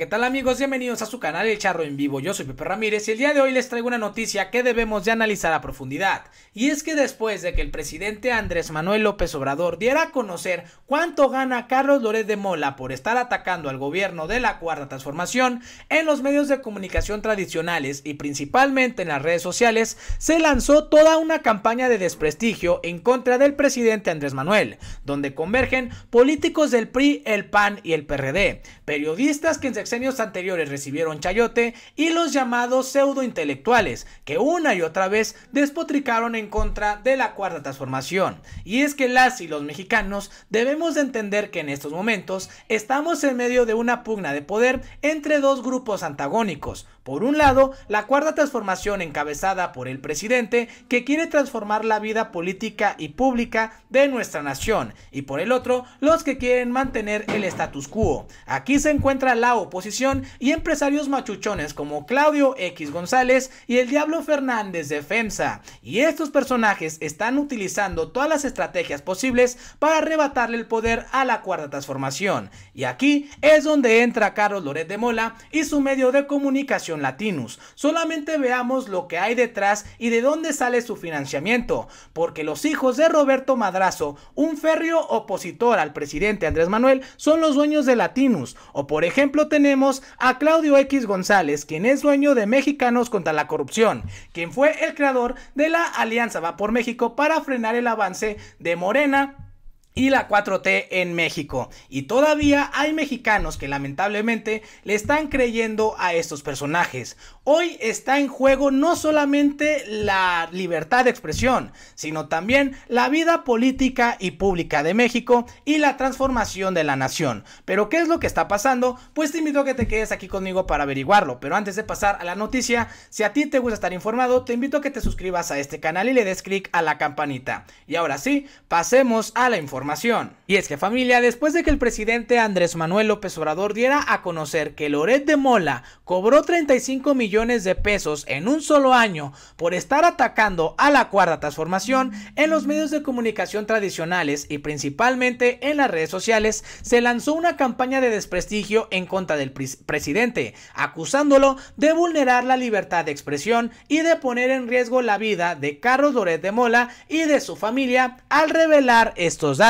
¿qué tal amigos? Bienvenidos a su canal El Charro en Vivo. Yo soy Pepe Ramírez y el día de hoy les traigo una noticia que debemos de analizar a profundidad. Y es que después de que el presidente Andrés Manuel López Obrador diera a conocer cuánto gana Carlos Loret de Mola por estar atacando al gobierno de la Cuarta Transformación, en los medios de comunicación tradicionales y principalmente en las redes sociales, se lanzó toda una campaña de desprestigio en contra del presidente Andrés Manuel, donde convergen políticos del PRI, el PAN y el PRD, periodistas que en sexenios anteriores recibieron chayote y los llamados pseudointelectuales, que una y otra vez despotricaron en contra de la cuarta transformación. Y es que las y los mexicanos debemos de entender que en estos momentos estamos en medio de una pugna de poder entre dos grupos antagónicos, por un lado, la cuarta transformación encabezada por el presidente que quiere transformar la vida política y pública de nuestra nación y por el otro, los que quieren mantener el status quo. Aquí se encuentra la oposición y empresarios machuchones como Claudio X González y el Diablo Fernández de FEMSA. Y estos personajes están utilizando todas las estrategias posibles para arrebatarle el poder a la cuarta transformación. Y aquí es donde entra Carlos Loret de Mola y su medio de comunicación Latinus. Solamente veamos lo que hay detrás y de dónde sale su financiamiento, porque los hijos de Roberto Madrazo, un férreo opositor al presidente Andrés Manuel, son los dueños de Latinus. O por ejemplo tenemos a Claudio X González, quien es dueño de Mexicanos contra la Corrupción, quien fue el creador de la Alianza Va por México para frenar el avance de Morena y la 4T en México. Y todavía hay mexicanos que lamentablemente le están creyendo a estos personajes. Hoy está en juego no solamente la libertad de expresión, sino también la vida política y pública de México y la transformación de la nación. Pero ¿qué es lo que está pasando? Pues te invito a que te quedes aquí conmigo para averiguarlo. Pero antes de pasar a la noticia, si a ti te gusta estar informado, te invito a que te suscribas a este canal y le des clic a la campanita. Y ahora sí, pasemos a la información y es que familia, después de que el presidente Andrés Manuel López Obrador diera a conocer que Loret de Mola cobró 35 millones de pesos en un solo año por estar atacando a la cuarta transformación en los medios de comunicación tradicionales y principalmente en las redes sociales, se lanzó una campaña de desprestigio en contra del presidente, acusándolo de vulnerar la libertad de expresión y de poner en riesgo la vida de Carlos Loret de Mola y de su familia al revelar estos datos.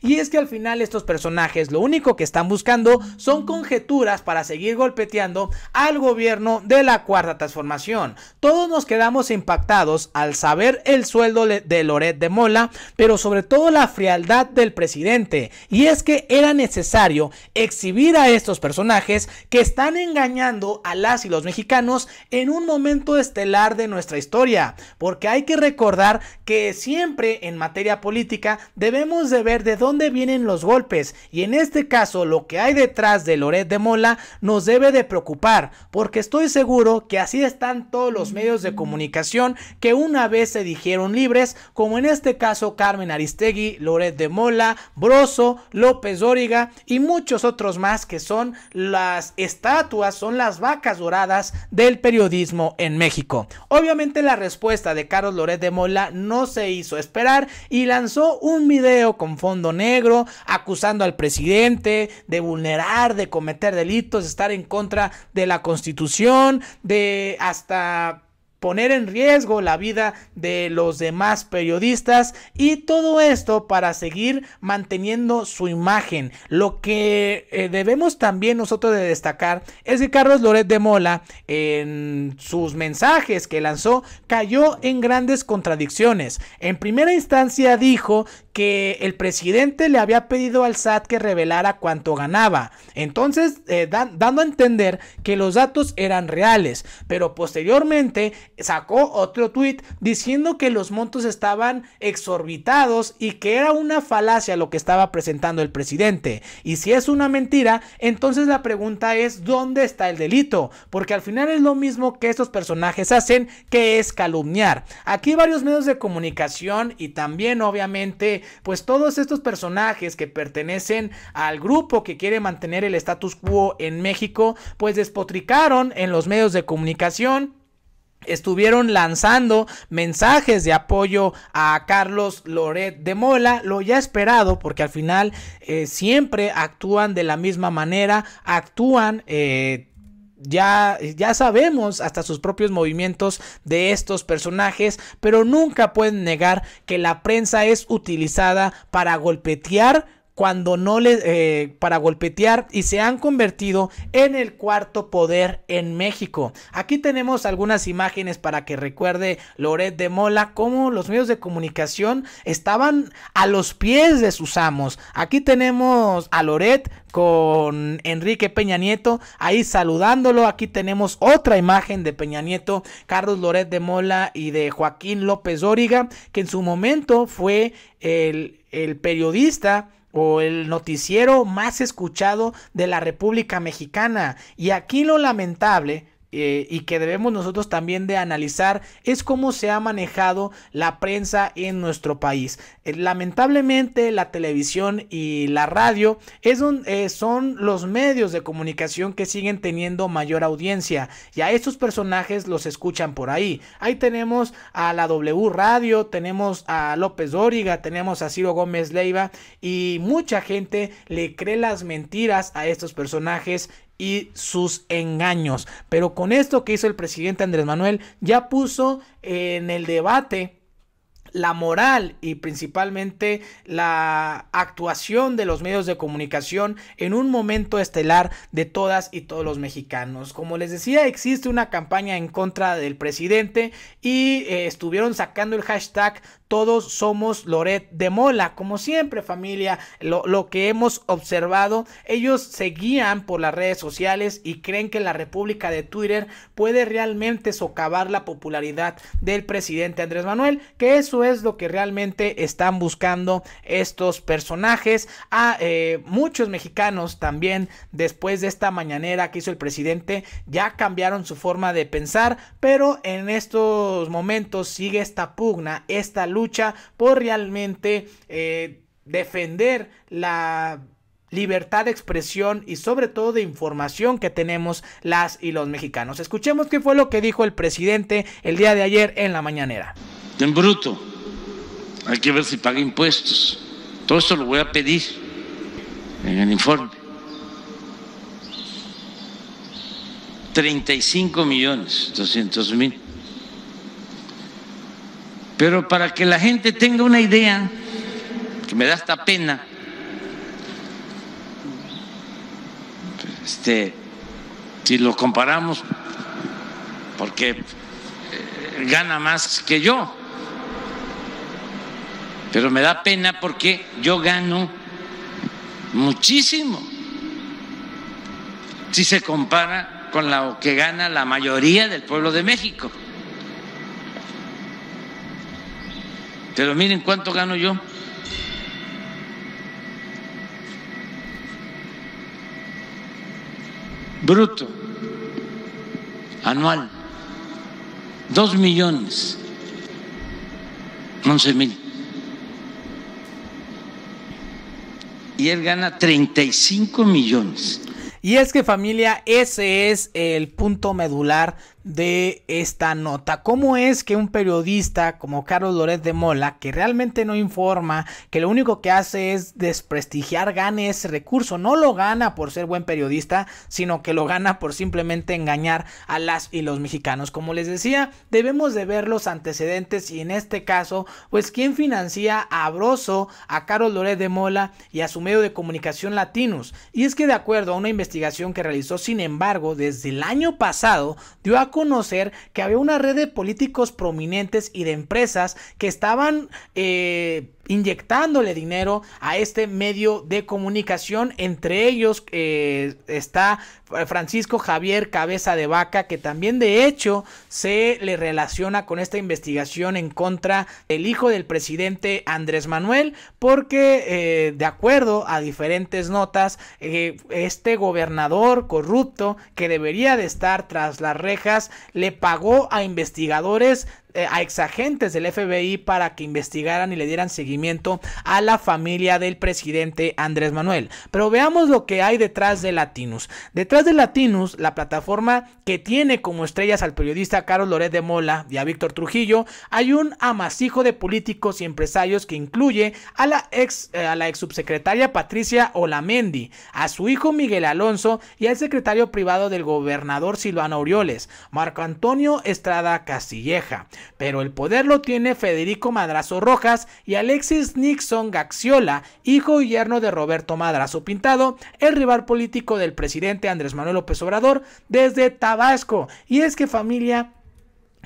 Y es que al final estos personajes lo único que están buscando son conjeturas para seguir golpeteando al gobierno de la cuarta transformación. Todos nos quedamos impactados al saber el sueldo de Loret de Mola, pero sobre todo la frialdad del presidente. Y es que era necesario exhibir a estos personajes que están engañando a las y los mexicanos en un momento estelar de nuestra historia. Porque hay que recordar que siempre en materia política debemos de ver de dónde vienen los golpes y en este caso lo que hay detrás de Loret de Mola nos debe de preocupar porque estoy seguro que así están todos los medios de comunicación que una vez se dijeron libres como en este caso Carmen Aristegui, Loret de Mola, Broso, López Dóriga y muchos otros más que son las estatuas, son las vacas doradas del periodismo en México. Obviamente la respuesta de Carlos Loret de Mola no se hizo esperar y lanzó un video con fondo negro, acusando al presidente de vulnerar, de cometer delitos, de estar en contra de la constitución, de hasta poner en riesgo la vida de los demás periodistas y todo esto para seguir manteniendo su imagen. Lo que eh, debemos también nosotros de destacar es que Carlos Loret de Mola en sus mensajes que lanzó cayó en grandes contradicciones. En primera instancia dijo que el presidente le había pedido al SAT que revelara cuánto ganaba. Entonces, eh, dando a entender que los datos eran reales. Pero posteriormente sacó otro tweet diciendo que los montos estaban exorbitados y que era una falacia lo que estaba presentando el presidente. Y si es una mentira, entonces la pregunta es ¿dónde está el delito? Porque al final es lo mismo que estos personajes hacen, que es calumniar. Aquí varios medios de comunicación y también obviamente pues todos estos personajes que pertenecen al grupo que quiere mantener el status quo en México, pues despotricaron en los medios de comunicación estuvieron lanzando mensajes de apoyo a Carlos Loret de Mola, lo ya esperado, porque al final eh, siempre actúan de la misma manera, actúan... Eh, ya, ya sabemos hasta sus propios movimientos de estos personajes, pero nunca pueden negar que la prensa es utilizada para golpetear cuando no le eh, para golpetear y se han convertido en el cuarto poder en México. Aquí tenemos algunas imágenes para que recuerde Loret de Mola cómo los medios de comunicación estaban a los pies de sus amos. Aquí tenemos a Loret con Enrique Peña Nieto ahí saludándolo. Aquí tenemos otra imagen de Peña Nieto, Carlos Loret de Mola y de Joaquín López Dóriga, que en su momento fue el periodista o el noticiero más escuchado de la República Mexicana. Y aquí lo lamentable eh, y que debemos nosotros también de analizar es cómo se ha manejado la prensa en nuestro país. Eh, lamentablemente la televisión y la radio es eh, son los medios de comunicación que siguen teniendo mayor audiencia y a estos personajes los escuchan por ahí. Ahí tenemos a la W Radio, tenemos a López Dóriga, tenemos a Ciro Gómez Leiva y mucha gente le cree las mentiras a estos personajes y sus engaños. Pero con esto que hizo el presidente Andrés Manuel, ya puso en el debate la moral y principalmente la actuación de los medios de comunicación en un momento estelar de todas y todos los mexicanos. Como les decía, existe una campaña en contra del presidente y eh, estuvieron sacando el hashtag todos somos Loret de Mola. Como siempre, familia, lo, que hemos observado, ellos se guían por las redes sociales y creen que la República de Twitter puede realmente socavar la popularidad del presidente Andrés Manuel, que eso es lo que realmente están buscando estos personajes. A eh, muchos mexicanos también, después de esta mañanera que hizo el presidente, ya cambiaron su forma de pensar, pero en estos momentos sigue esta pugna, esta lucha lucha por realmente eh, defender la libertad de expresión y sobre todo de información que tenemos las y los mexicanos. Escuchemos qué fue lo que dijo el presidente el día de ayer en la mañanera. En bruto, hay que ver si paga impuestos. Todo esto lo voy a pedir en el informe. 35 millones 200 mil pero para que la gente tenga una idea, que me da esta pena, este, si lo comparamos, porque eh, gana más que yo, pero me da pena porque yo gano muchísimo si se compara con lo que gana la mayoría del pueblo de México. Pero miren cuánto gano yo. Bruto, anual, dos millones, once mil. Y él gana 35 millones. Y es que familia, ese es el punto medular de esta nota. ¿Cómo es que un periodista como Carlos Loret de Mola, que realmente no informa, que lo único que hace es desprestigiar, gane ese recurso? No lo gana por ser buen periodista, sino que lo gana por simplemente engañar a las y los mexicanos. Como les decía, debemos de ver los antecedentes y en este caso, pues quién financia a Broso, a Carlos Loret de Mola y a su medio de comunicación Latinos. Y es que de acuerdo a una investigación que realizó, sin embargo, desde el año pasado, dio a conocer que había una red de políticos prominentes y de empresas que estaban eh, inyectándole dinero a este medio de comunicación. Entre ellos eh, está Francisco Javier Cabeza de Vaca, que también de hecho se le relaciona con esta investigación en contra del hijo del presidente Andrés Manuel, porque eh, de acuerdo a diferentes notas, eh, este gobernador corrupto que debería de estar tras las rejas le pagó a investigadores eh, a exagentes del FBI para que investigaran y le dieran seguimiento a la familia del presidente Andrés Manuel. Pero veamos lo que hay detrás de Latinus. Detrás de Latinus, la plataforma que tiene como estrellas al periodista Carlos Loret de Mola y a Víctor Trujillo, hay un amasijo de políticos y empresarios que incluye a la ex, eh, a la ex subsecretaria Patricia Olamendi, a su hijo Miguel Alonso y al secretario privado del gobernador Silvano Aureoles, Marco Antonio Estrada Castilleja. Pero el poder lo tiene Federico Madrazo Rojas y Alexis Nixon Gaxiola, hijo y yerno de Roberto Madrazo Pintado, el rival político del presidente Andrés Manuel López Obrador desde Tabasco. Y es que familia,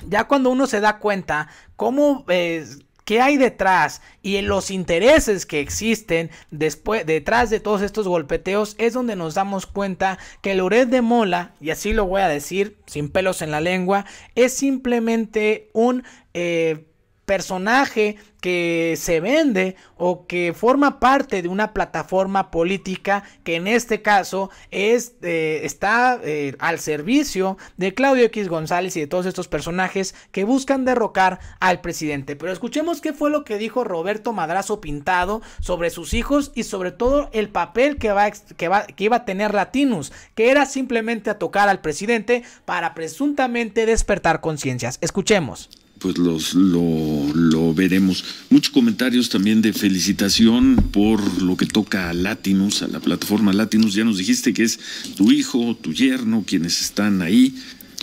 ya cuando uno se da cuenta cómo... Eh, qué hay detrás y en los intereses que existen después, detrás de todos estos golpeteos es donde nos damos cuenta que Loret de Mola, y así lo voy a decir sin pelos en la lengua, es simplemente un eh, personaje que se vende o que forma parte de una plataforma política que en este caso es, eh, está eh, al servicio de Claudio X González y de todos estos personajes que buscan derrocar al presidente. Pero escuchemos qué fue lo que dijo Roberto Madrazo Pintado sobre sus hijos y sobre todo el papel que, va, que, que iba a tener Latinus, que era simplemente a tocar al presidente para presuntamente despertar conciencias. Escuchemos pues los, lo, lo, veremos. Muchos comentarios también de felicitación por lo que toca a Latinus, a la plataforma Latinus. Ya nos dijiste que es tu hijo, tu yerno, quienes están ahí.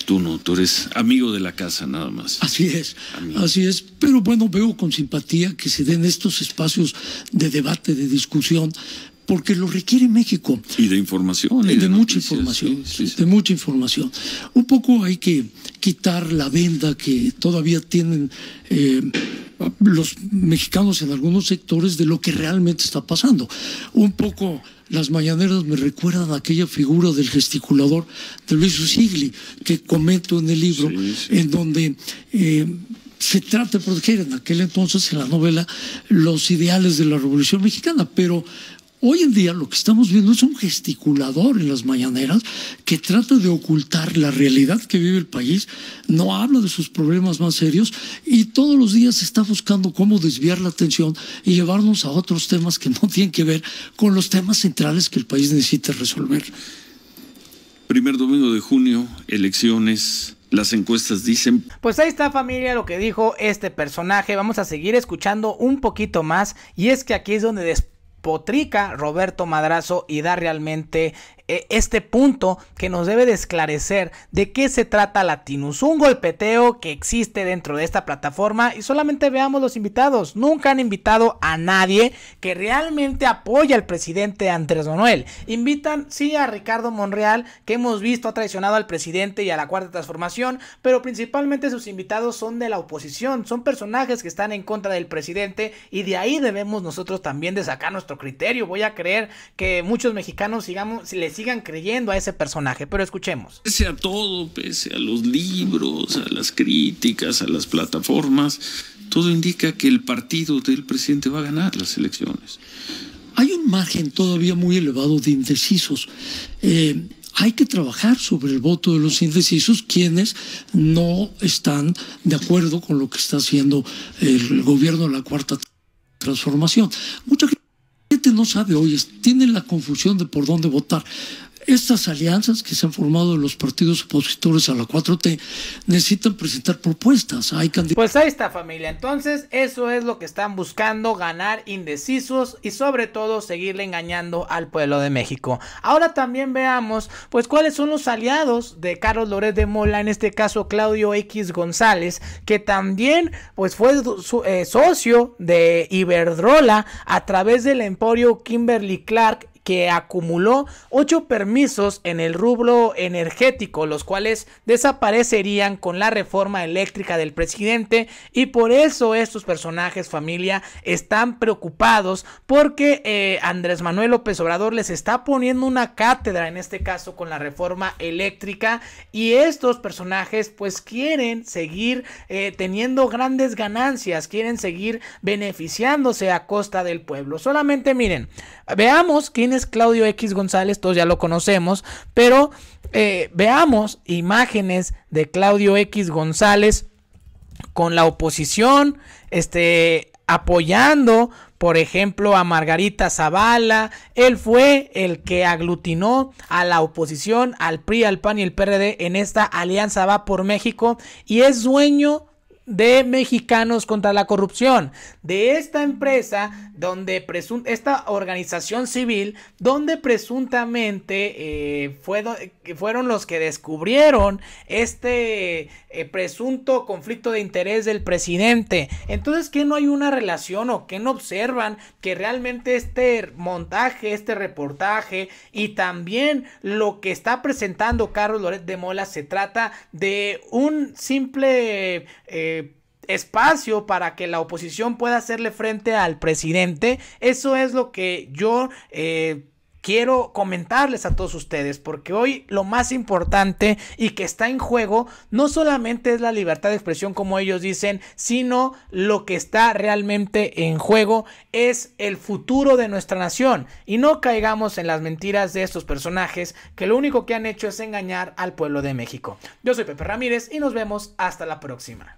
Tú no, tú eres amigo de la casa nada más. Así es, así es. Pero bueno, veo con simpatía que se den estos espacios de debate, de discusión, porque lo requiere México. Y de información. Y de, mucha información, de mucha información. Un poco hay que quitar la venda que todavía tienen eh, los mexicanos en algunos sectores de lo que realmente está pasando. Un poco las mañaneras me recuerdan a aquella figura del gesticulador de Luis Usigli, que comento en el libro, en donde... Eh, se trata de proteger en aquel entonces en la novela los ideales de la Revolución Mexicana, pero Hoy en día lo que estamos viendo es un gesticulador en las mañaneras que trata de ocultar la realidad que vive el país, no habla de sus problemas más serios y todos los días está buscando cómo desviar la atención y llevarnos a otros temas que no tienen que ver con los temas centrales que el país necesita resolver. Primer domingo de junio, elecciones. Las encuestas dicen. Pues ahí está familia lo que dijo este personaje. Vamos a seguir escuchando un poquito más. Y es que aquí es donde después potrica Roberto Madrazo y da realmente este punto que nos debe de esclarecer de qué se trata Latinus, un golpeteo que existe dentro de esta plataforma y solamente veamos los invitados, nunca han invitado a nadie que realmente apoya al presidente Andrés Manuel, invitan sí a Ricardo Monreal que hemos visto ha traicionado al presidente y a la cuarta transformación, pero principalmente sus invitados son de la oposición, son personajes que están en contra del presidente y de ahí debemos nosotros también de sacar nuestro criterio, voy a creer que muchos mexicanos sigamos, les sigan creyendo a ese personaje. Pero escuchemos. Pese a todo, pese a los libros, a las críticas, a las plataformas, todo indica que el partido del presidente va a ganar las elecciones. Hay un margen todavía muy elevado de indecisos. Eh, hay que trabajar sobre el voto de los indecisos, quienes no están de acuerdo con lo que está haciendo el gobierno de la cuarta transformación. Mucha gente no sabe hoy, tiene la confusión de por dónde votar. Estas alianzas que se han formado los partidos opositores a la 4T necesitan presentar propuestas. Hay pues ahí está familia. Entonces eso es lo que están buscando, ganar indecisos y sobre todo seguirle engañando al pueblo de México. Ahora también veamos pues cuáles son los aliados de Carlos Loret de Mola, en este caso Claudio X González, que también pues fue eh, socio de Iberdrola a través del emporio Kimberly Clark que acumuló ocho permisos en el rubro energético, los cuales desaparecerían con la reforma eléctrica del presidente y por eso estos personajes familia están preocupados porque eh, Andrés Manuel López Obrador les está poniendo una cátedra en este caso con la reforma eléctrica y estos personajes pues quieren seguir eh, teniendo grandes ganancias, quieren seguir beneficiándose a costa del pueblo. Solamente miren, veamos quién es Claudio X González, todos ya lo conocemos, pero eh, veamos imágenes de Claudio X González con la oposición, este, apoyando, por ejemplo, a Margarita Zavala. Él fue el que aglutinó a la oposición, al PRI, al PAN y el PRD en esta alianza Va por México y es dueño de Mexicanos contra la Corrupción, de esta empresa donde esta organización civil donde presuntamente eh, fueron los que descubrieron este eh, presunto conflicto de interés del presidente. Entonces, ¿qué no hay una relación o que no observan que realmente este montaje, este reportaje y también lo que está presentando Carlos Loret de Mola se trata de un simple... Eh, espacio para que la oposición pueda hacerle frente al presidente. Eso es lo que yo eh, quiero comentarles a todos ustedes, porque hoy lo más importante y que está en juego no solamente es la libertad de expresión como ellos dicen, sino lo que está realmente en juego es el futuro de nuestra nación. Y no caigamos en las mentiras de estos personajes que lo único que han hecho es engañar al pueblo de México. Yo soy Pepe Ramírez y nos vemos hasta la próxima.